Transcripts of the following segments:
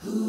Allah.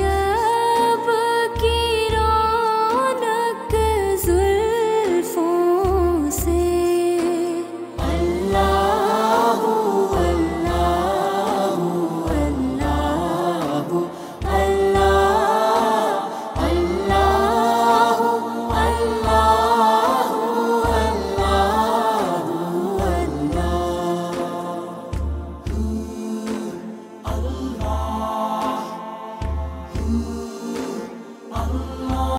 है Ooh.